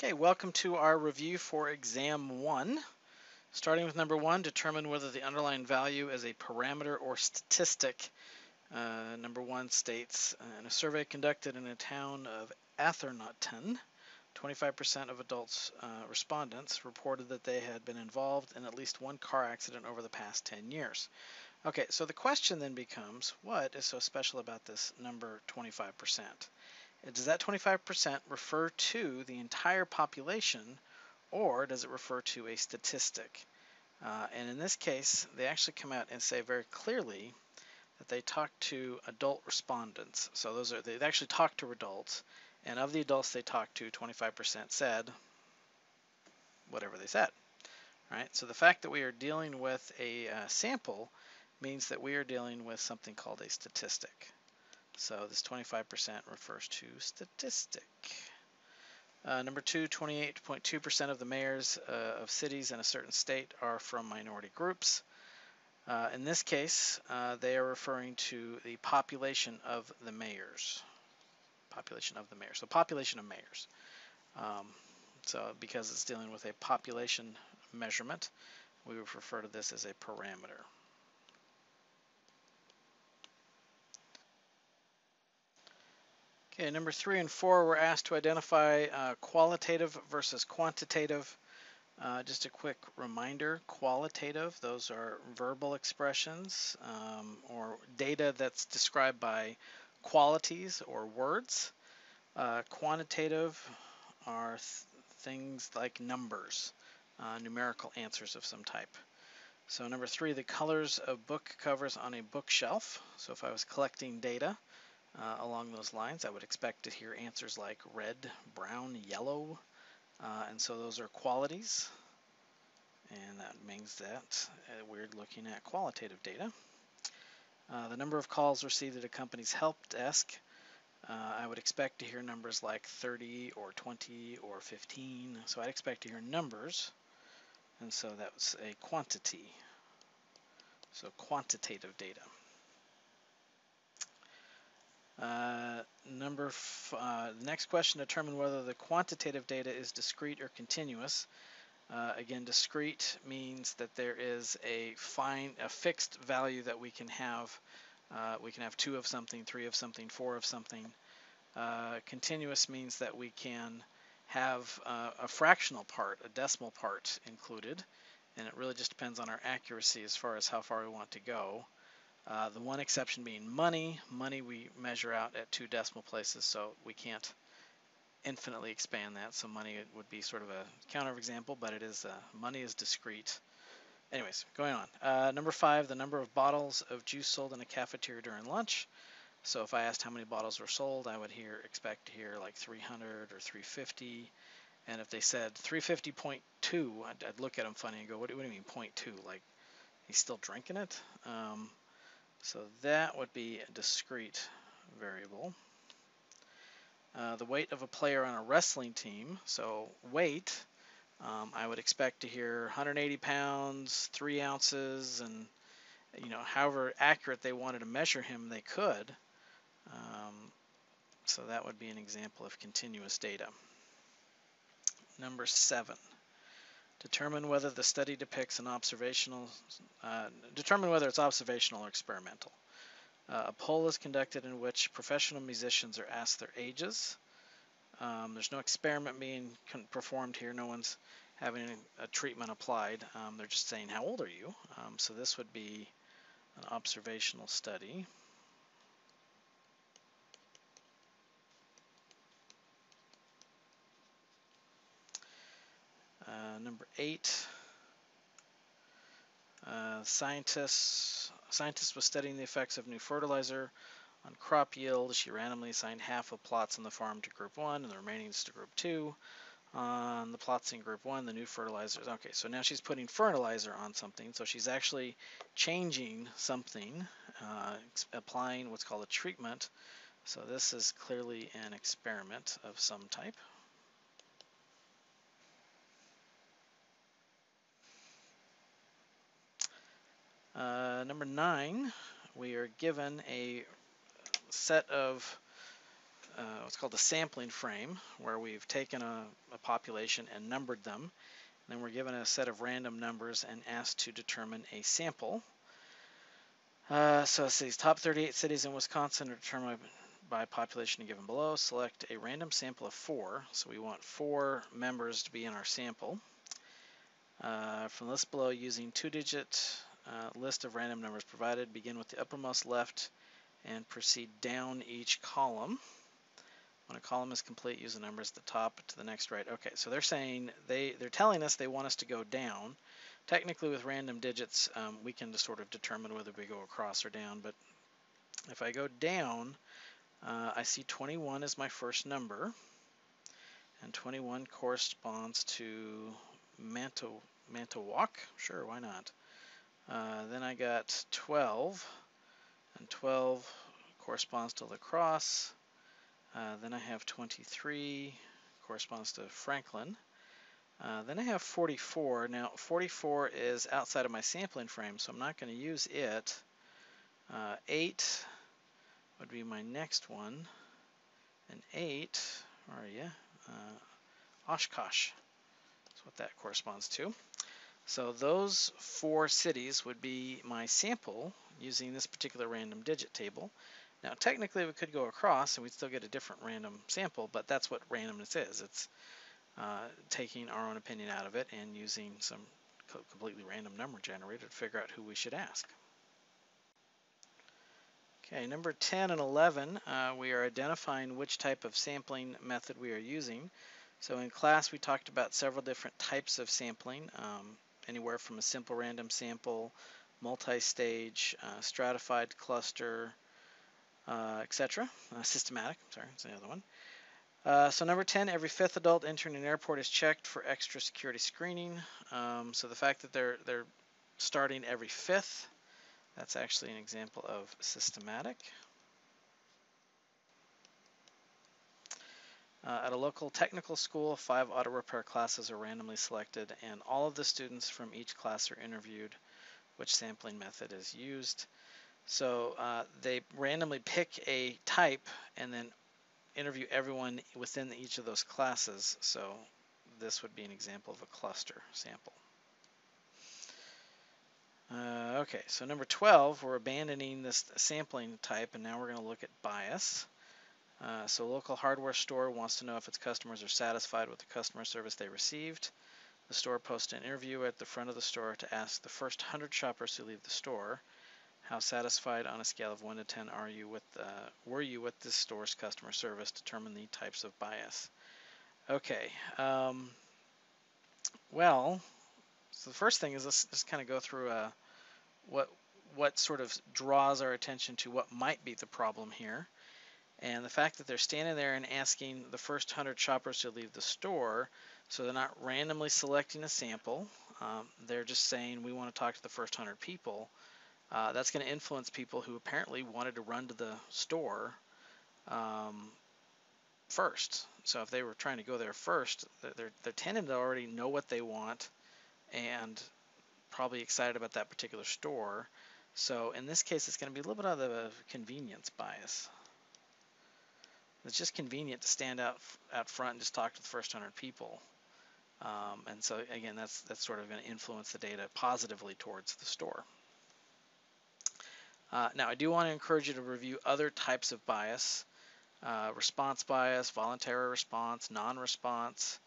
Okay, welcome to our review for exam one. Starting with number one, determine whether the underlying value is a parameter or statistic. Uh, number one states, uh, in a survey conducted in a town of Atherton, 25% of adults uh, respondents reported that they had been involved in at least one car accident over the past 10 years. Okay, so the question then becomes, what is so special about this number 25%? Does that 25% refer to the entire population or does it refer to a statistic? Uh, and in this case, they actually come out and say very clearly that they talk to adult respondents. So those are they actually talk to adults, and of the adults they talked to, 25% said whatever they said. Right. So the fact that we are dealing with a uh, sample means that we are dealing with something called a statistic. So this 25% refers to statistic. Uh, number two, 28.2% of the mayors uh, of cities in a certain state are from minority groups. Uh, in this case, uh, they are referring to the population of the mayors. Population of the mayors. So population of mayors. Um, so because it's dealing with a population measurement, we would refer to this as a parameter. Okay, number three and four, we're asked to identify uh, qualitative versus quantitative. Uh, just a quick reminder, qualitative, those are verbal expressions um, or data that's described by qualities or words. Uh, quantitative are th things like numbers, uh, numerical answers of some type. So number three, the colors of book covers on a bookshelf. So if I was collecting data, uh, along those lines. I would expect to hear answers like red, brown, yellow, uh, and so those are qualities. And that means that uh, we're looking at qualitative data. Uh, the number of calls received at a company's help desk, uh, I would expect to hear numbers like 30 or 20 or 15. So I'd expect to hear numbers. And so that's a quantity. So quantitative data. Uh, number uh, next question, determine whether the quantitative data is discrete or continuous. Uh, again, discrete means that there is a fine, a fixed value that we can have. Uh, we can have two of something, three of something, four of something. Uh, continuous means that we can have uh, a fractional part, a decimal part included, and it really just depends on our accuracy as far as how far we want to go. Uh, the one exception being money. Money we measure out at two decimal places, so we can't infinitely expand that. So money would be sort of a counterexample, but it is uh, money is discrete. Anyways, going on. Uh, number five, the number of bottles of juice sold in a cafeteria during lunch. So if I asked how many bottles were sold, I would hear expect to hear like 300 or 350. And if they said 350.2, I'd, I'd look at them funny and go, what do, what do you mean 0.2? Like he's still drinking it? Um, so that would be a discrete variable. Uh, the weight of a player on a wrestling team, so weight, um, I would expect to hear 180 pounds, 3 ounces, and you know, however accurate they wanted to measure him, they could. Um, so that would be an example of continuous data. Number seven. Determine whether the study depicts an observational, uh, determine whether it's observational or experimental. Uh, a poll is conducted in which professional musicians are asked their ages. Um, there's no experiment being performed here. No one's having a treatment applied. Um, they're just saying, how old are you? Um, so this would be an observational study. Uh, number eight, uh, scientists scientist was studying the effects of new fertilizer on crop yield. She randomly assigned half of plots on the farm to group one and the remaining to group two. On the plots in group one, the new fertilizers. Okay, so now she's putting fertilizer on something. So she's actually changing something, uh, applying what's called a treatment. So this is clearly an experiment of some type. Uh, number nine, we are given a set of uh, what's called a sampling frame, where we've taken a, a population and numbered them. And then we're given a set of random numbers and asked to determine a sample. Uh, so it says top 38 cities in Wisconsin are determined by population given below. Select a random sample of four. So we want four members to be in our sample. Uh, from the list below, using two-digit uh, list of random numbers provided, begin with the uppermost left and proceed down each column. When a column is complete, use the numbers at the top to the next right. Okay, so they're saying they they're telling us they want us to go down. Technically, with random digits, um, we can just sort of determine whether we go across or down. But if I go down, uh, I see 21 is my first number, and 21 corresponds to Manto Manitowoc. Sure, why not? Uh, then I got 12, and 12 corresponds to La Crosse. Uh, then I have 23, corresponds to Franklin. Uh, then I have 44. Now 44 is outside of my sampling frame, so I'm not going to use it. Uh, 8 would be my next one. And 8, where are you? Uh, Oshkosh. That's what that corresponds to. So those four cities would be my sample using this particular random digit table. Now, technically, we could go across and we'd still get a different random sample, but that's what randomness is. It's uh, taking our own opinion out of it and using some completely random number generator to figure out who we should ask. Okay, number 10 and 11, uh, we are identifying which type of sampling method we are using. So in class, we talked about several different types of sampling, um, anywhere from a simple random sample, multi-stage, uh, stratified cluster, uh, etc. Uh, systematic, sorry, that's the other one. Uh, so number 10, every fifth adult entering an airport is checked for extra security screening. Um, so the fact that they're they're starting every fifth, that's actually an example of systematic. Uh, at a local technical school, five auto repair classes are randomly selected, and all of the students from each class are interviewed. Which sampling method is used? So uh, they randomly pick a type and then interview everyone within each of those classes. So this would be an example of a cluster sample. Uh, okay, so number 12, we're abandoning this sampling type and now we're going to look at bias. Uh, so a local hardware store wants to know if its customers are satisfied with the customer service they received. The store posts an interview at the front of the store to ask the first 100 shoppers who leave the store how satisfied on a scale of 1 to 10 are you with uh, were you with this store's customer service? Determine the types of bias. Okay. Um, well, so the first thing is let's just kind of go through uh, what what sort of draws our attention to what might be the problem here. And the fact that they're standing there and asking the first 100 shoppers to leave the store, so they're not randomly selecting a sample. Um, they're just saying we want to talk to the first 100 people. Uh, that's going to influence people who apparently wanted to run to the store um, first. So if they were trying to go there first, they're, they're tending to already know what they want and probably excited about that particular store. So in this case, it's going to be a little bit of a convenience bias. It's just convenient to stand out out front and just talk to the first 100 people. Um, and so again, that's that's sort of going to influence the data positively towards the store. Uh, now, I do want to encourage you to review other types of bias, uh, response bias, voluntary response, non-response,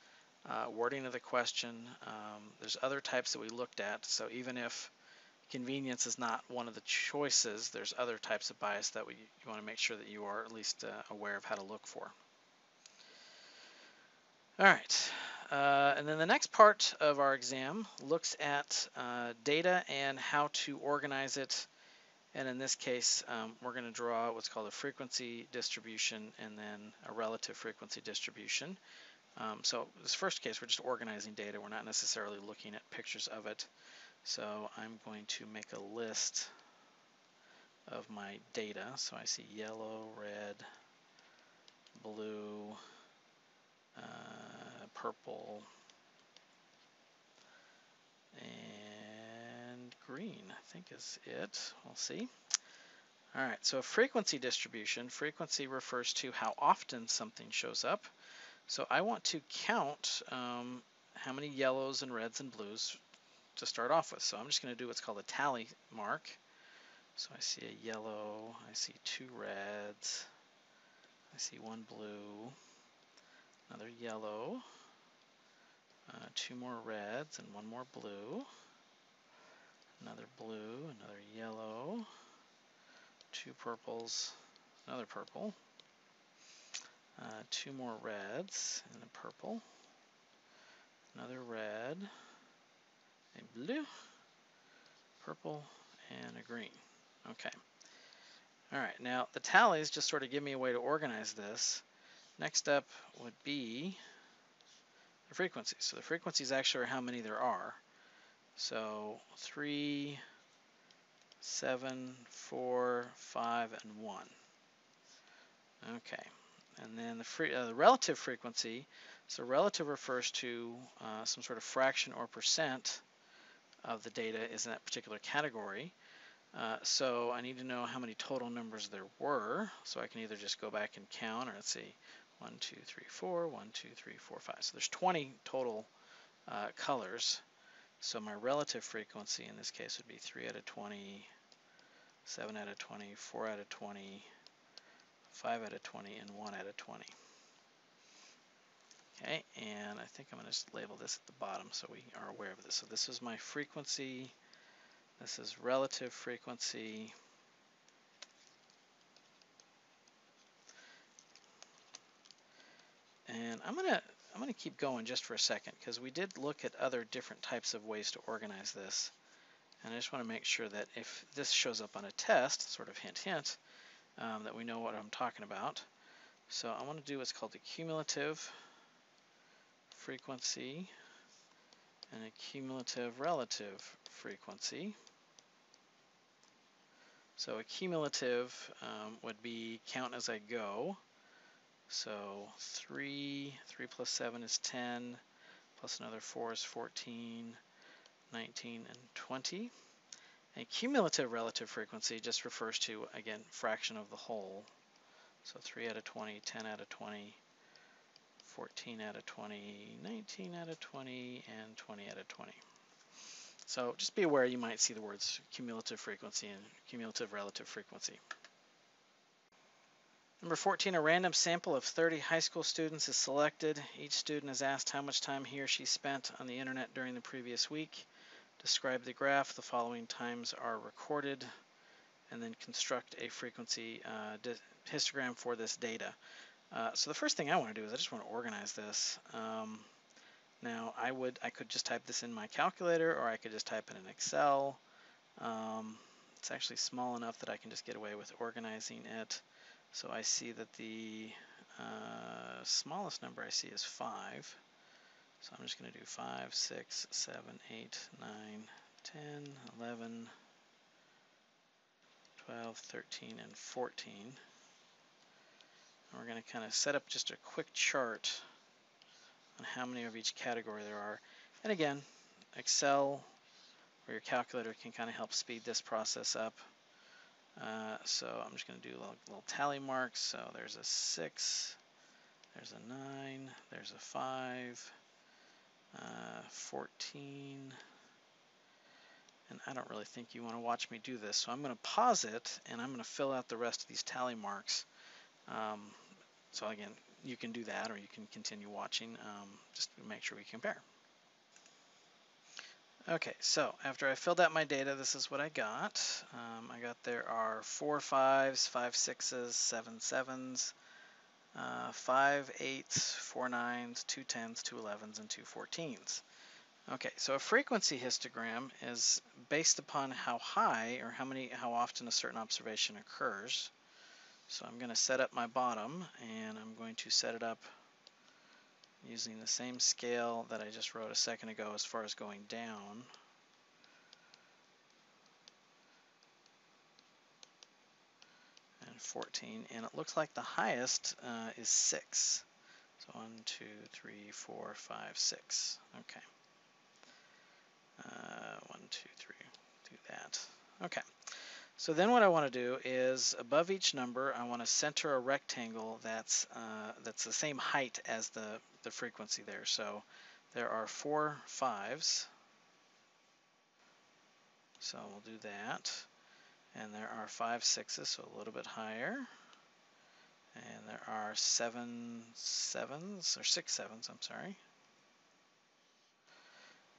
uh, wording of the question. Um, there's other types that we looked at, so even if convenience is not one of the choices, there's other types of bias that we, you want to make sure that you are at least uh, aware of how to look for. All right, uh, and then the next part of our exam looks at uh, data and how to organize it and in this case, um, we're going to draw what's called a frequency distribution and then a relative frequency distribution. Um, so this first case, we're just organizing data. We're not necessarily looking at pictures of it. So I'm going to make a list of my data. So I see yellow, red, blue, uh, purple, and green, I think is it. We'll see. All right, so a frequency distribution, frequency refers to how often something shows up. So I want to count um, how many yellows and reds and blues to start off with. So I'm just going to do what's called a tally mark. So I see a yellow, I see two reds, I see one blue, another yellow, uh, two more reds and one more blue, another blue, another yellow, two purples, another purple, uh, two more reds and a purple, another red, a blue, purple, and a green. Okay. All right, now the tallies just sort of give me a way to organize this. Next up would be the frequencies. So the frequencies actually are how many there are. So 3, 7, 4, 5, and 1. Okay, and then the, free, uh, the relative frequency, so relative refers to uh, some sort of fraction or percent of the data is in that particular category. Uh, so I need to know how many total numbers there were, so I can either just go back and count, or let's see, 1, 2, 3, 4, 1, 2, 3, 4, 5. So there's 20 total uh, colors. So my relative frequency in this case would be 3 out of 20, 7 out of 20, 4 out of 20, 5 out of 20, and 1 out of 20. Okay, and I think I'm going to just label this at the bottom so we are aware of this. So this is my frequency this is relative frequency. And I'm gonna I'm gonna keep going just for a second because we did look at other different types of ways to organize this. And I just want to make sure that if this shows up on a test, sort of hint hint, um, that we know what I'm talking about. So I want to do what's called the cumulative frequency and a cumulative relative frequency. So a cumulative um, would be count as I go. So 3, 3 plus 7 is 10, plus another 4 is 14, 19, and 20. And cumulative relative frequency just refers to, again, fraction of the whole. So 3 out of 20, 10 out of 20, 14 out of 20, 19 out of 20, and 20 out of 20. So just be aware you might see the words cumulative frequency and cumulative relative frequency. Number 14, a random sample of 30 high school students is selected. Each student is asked how much time he or she spent on the internet during the previous week. Describe the graph. The following times are recorded. And then construct a frequency uh, histogram for this data. Uh, so the first thing I want to do is I just want to organize this. Um, now I would I could just type this in my calculator or I could just type it in Excel. Um, it's actually small enough that I can just get away with organizing it. So I see that the uh, smallest number I see is 5. So I'm just going to do 5, 6, 7, 8, 9, 10, 11, 12, 13, and 14. And we're going to kind of set up just a quick chart on how many of each category there are. And again, Excel or your calculator can kind of help speed this process up. Uh, so I'm just going to do little, little tally marks. So there's a 6, there's a 9, there's a 5, uh, 14, and I don't really think you want to watch me do this. So I'm going to pause it, and I'm going to fill out the rest of these tally marks. Um, so again, you can do that or you can continue watching um, just to make sure we compare. Okay, so after I filled out my data, this is what I got. Um, I got there are four fives, five sixes, seven sevens, uh, five eights, four nines, two tens, two elevens, and two fourteens. Okay, so a frequency histogram is based upon how high or how many, how often a certain observation occurs. So I'm going to set up my bottom and I'm going to set it up using the same scale that I just wrote a second ago as far as going down. And 14 and it looks like the highest uh, is 6. So 1, 2, 3, 4, 5, 6. Okay. Uh, 1, 2, 3, do that. Okay. So then what I want to do is above each number, I want to center a rectangle that's uh, that's the same height as the, the frequency there. So there are four fives. So we'll do that. And there are five sixes, so a little bit higher. And there are seven sevens, or six sevens, I'm sorry.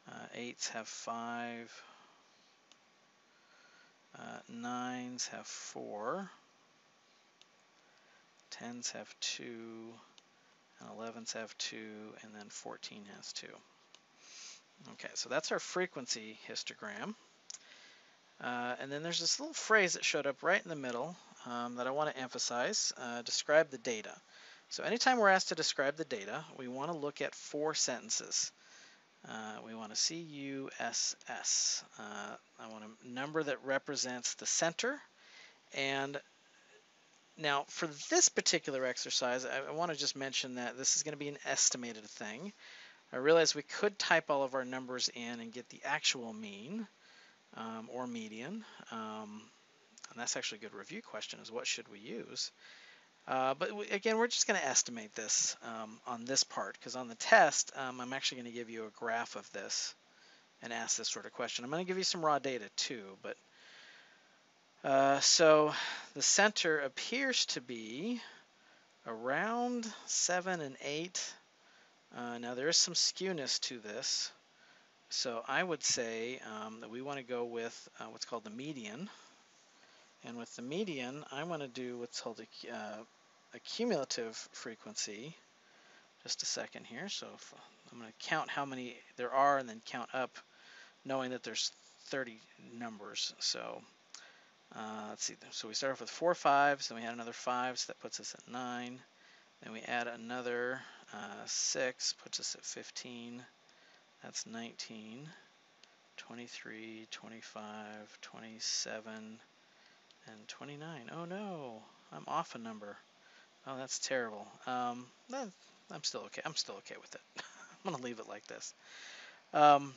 Uh, eights have five. Uh, nines have four. Tens have two. And 11s have two. And then 14 has two. Okay, so that's our frequency histogram. Uh, and then there's this little phrase that showed up right in the middle um, that I want to emphasize. Uh, describe the data. So anytime we're asked to describe the data, we want to look at four sentences. Uh, we want a CUSS. Uh, I want a number that represents the center. And now for this particular exercise, I, I want to just mention that this is going to be an estimated thing. I realize we could type all of our numbers in and get the actual mean um, or median. Um, and that's actually a good review question is what should we use? Uh, but we, again, we're just going to estimate this um, on this part because on the test, um, I'm actually going to give you a graph of this and ask this sort of question. I'm going to give you some raw data too, but uh, so the center appears to be around 7 and 8. Uh, now there is some skewness to this. So I would say um, that we want to go with uh, what's called the median. And with the median, I want to do what's called a, uh, a cumulative frequency. Just a second here. So I'm going to count how many there are and then count up, knowing that there's 30 numbers. So uh, let's see. So we start off with four fives, then we add another five, so that puts us at nine. Then we add another uh, six, puts us at 15. That's 19, 23, 25, 27, and 29. Oh no, I'm off a number. Oh, that's terrible. Um, I'm still okay. I'm still okay with it. I'm gonna leave it like this. Um,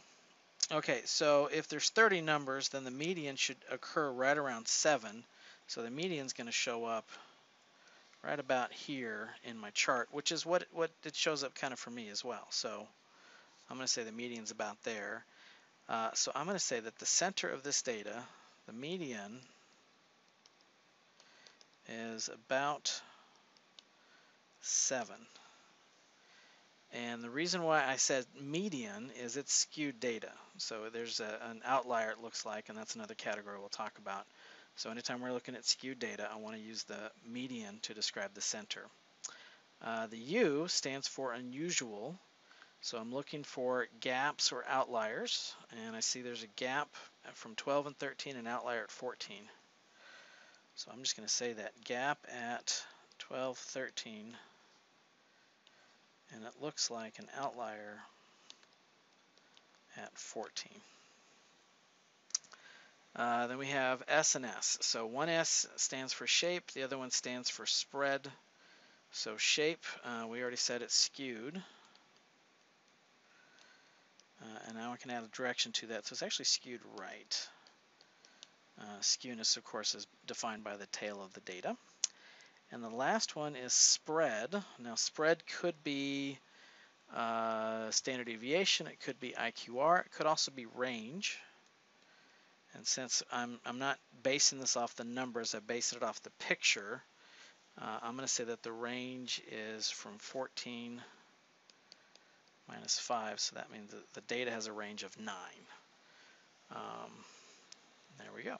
okay, so if there's 30 numbers, then the median should occur right around 7. So the median's going to show up right about here in my chart, which is what, what it shows up kind of for me as well. So I'm going to say the median's about there. Uh, so I'm going to say that the center of this data, the median, is about 7. And the reason why I said median is it's skewed data. So there's a, an outlier it looks like, and that's another category we'll talk about. So anytime we're looking at skewed data, I want to use the median to describe the center. Uh, the U stands for unusual, so I'm looking for gaps or outliers, and I see there's a gap from 12 and 13, and outlier at 14. So I'm just going to say that gap at 12, 13, and it looks like an outlier at 14. Uh, then we have S and S. So one S stands for shape, the other one stands for spread. So shape, uh, we already said it's skewed. Uh, and now I can add a direction to that. So it's actually skewed right. Uh, skewness, of course, is defined by the tail of the data. And the last one is spread. Now, spread could be uh, standard deviation. It could be IQR. It could also be range. And since I'm, I'm not basing this off the numbers, I base it off the picture, uh, I'm going to say that the range is from 14 minus 5, so that means that the data has a range of 9. Um, there we go.